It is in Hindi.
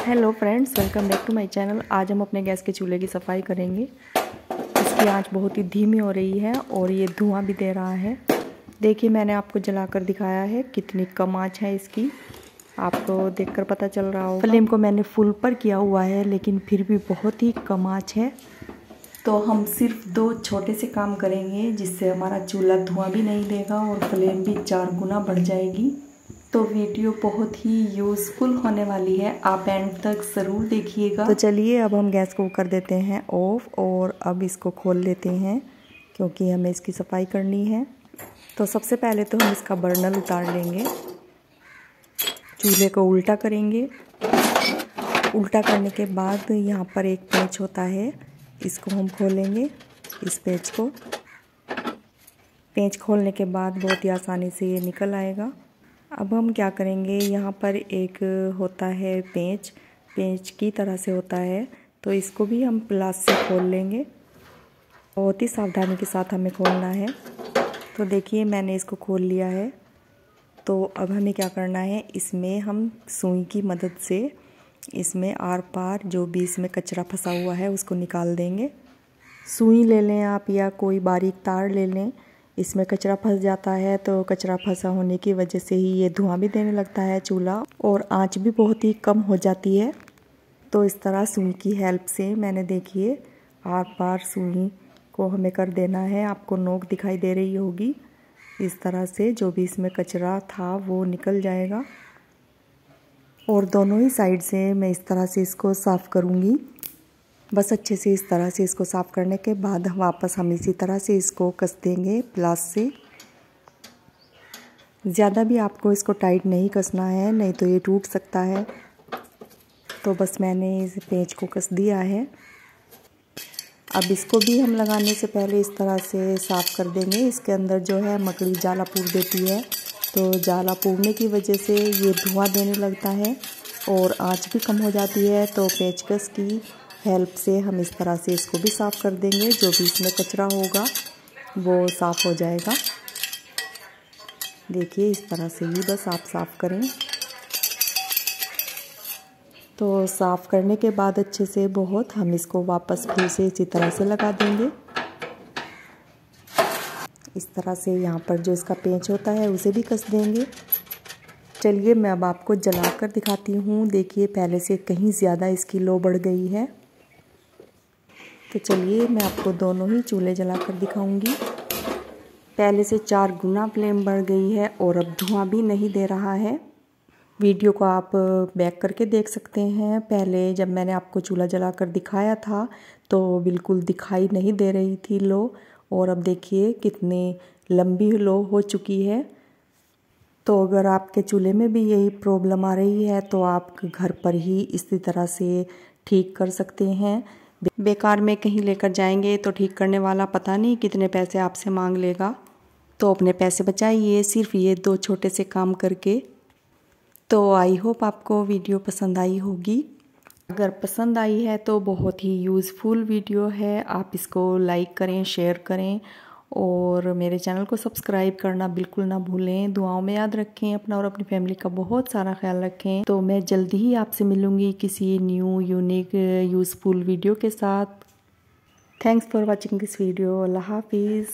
Hello friends welcome back to my channel आज हम अपने गैस के चूल्हे की सफ़ाई करेंगे। इसकी आँच बहुत ही धीमी हो रही है और ये धुआँ भी दे रहा है। देखिए, मैंने आपको जलाकर दिखाया है कितनी कम आँच है इसकी। आपको देखकर पता चल रहा हो फ्लेम को मैंने फुल पर किया हुआ है, लेकिन फिर भी बहुत ही कम आँच है। तो हम सिर्फ़ दो छोटे से काम करेंगे, जिससे हमारा चूल्हा धुआँ भी नहीं देगा और फ्लेम भी चार गुना बढ़ जाएगी। तो वीडियो बहुत ही यूज़फुल होने वाली है। आप एंड तक ज़रूर देखिएगा। तो चलिए, अब हम गैस को कर देते हैं ऑफ़ और अब इसको खोल लेते हैं क्योंकि हमें इसकी सफ़ाई करनी है। तो सबसे पहले तो हम इसका बर्नर उतार लेंगे। चूल्हे को उल्टा करेंगे। उल्टा करने के बाद यहाँ पर एक पेच होता है, इसको हम खोलेंगे, इस पेच को। पेच खोलने के बाद बहुत ही आसानी से ये निकल आएगा। अब हम क्या करेंगे? यहाँ पर एक होता है पेंच। पेंच की तरह से होता है। तो इसको भी हम प्लास से खोल लेंगे। बहुत ही सावधानी के साथ हमें खोलना है। तो देखिए, मैंने इसको खोल लिया है। तो अब हमें क्या करना है? इसमें हम सुई की मदद से इसमें आर पार जो भी इसमें कचरा फंसा हुआ है, उसको निकाल देंगे। सुई ले लें आप या कोई बारीक तार ले लें। इसमें कचरा फंस जाता है तो कचरा फंसा होने की वजह से ही ये धुआँ भी देने लगता है चूल्हा और आँच भी बहुत ही कम हो जाती है। तो इस तरह सुई की हेल्प से मैंने देखिए, आर पार सुई को हमें कर देना है। आपको नोक दिखाई दे रही होगी। इस तरह से जो भी इसमें कचरा था वो निकल जाएगा। और दोनों ही साइड से मैं इस तरह से इसको साफ़ करूँगी। बस अच्छे से इस तरह से इसको साफ़ करने के बाद हम वापस हम इसी तरह से इसको कस देंगे प्लास से। ज़्यादा भी आपको इसको टाइट नहीं कसना है, नहीं तो ये टूट सकता है। तो बस मैंने इस पेज को कस दिया है। अब इसको भी हम लगाने से पहले इस तरह से साफ़ कर देंगे। इसके अंदर जो है मकड़ी जाला पूर देती है। तो जाला पूरने की वजह से ये धुआँ देने लगता है और आँच भी कम हो जाती है। तो पेचकस की हेल्प से हम इस तरह से इसको भी साफ़ कर देंगे। जो भी इसमें कचरा होगा, वो साफ़ हो जाएगा। देखिए, इस तरह से ही बस आप साफ़ करें। तो साफ़ करने के बाद अच्छे से बहुत हम इसको वापस फिर से इसी तरह से लगा देंगे। इस तरह से यहाँ पर जो इसका पेंच होता है, उसे भी कस देंगे। चलिए, मैं अब आपको जला कर दिखाती हूँ। देखिए, पहले से कहीं ज़्यादा इसकी लो बढ़ गई है। तो चलिए मैं आपको दोनों ही चूल्हे जलाकर दिखाऊँगी। पहले से चार गुना फ्लेम बढ़ गई है और अब धुआँ भी नहीं दे रहा है। वीडियो को आप बैक करके देख सकते हैं। पहले जब मैंने आपको चूल्हा जलाकर दिखाया था तो बिल्कुल दिखाई नहीं दे रही थी लो। और अब देखिए कितनी लंबी लो हो चुकी है। तो अगर आपके चूल्हे में भी यही प्रॉब्लम आ रही है तो आप घर पर ही इसी तरह से ठीक कर सकते हैं। बेकार में कहीं लेकर जाएँगे तो ठीक करने वाला पता नहीं कितने पैसे आपसे मांग लेगा। तो अपने पैसे बचाइए, सिर्फ़ ये दो छोटे से काम करके। तो आई होप आपको वीडियो पसंद आई होगी। अगर पसंद आई है तो बहुत ही यूज़फुल वीडियो है। आप इसको लाइक करें, शेयर करें और मेरे चैनल को सब्सक्राइब करना बिल्कुल ना भूलें। दुआओं में याद रखें अपना और अपनी फैमिली का बहुत सारा ख्याल रखें। तो मैं जल्दी ही आपसे मिलूँगी किसी न्यू यूनिक यूज़फुल वीडियो के साथ। Thanks for watching this video अल्लाह हाफिज़।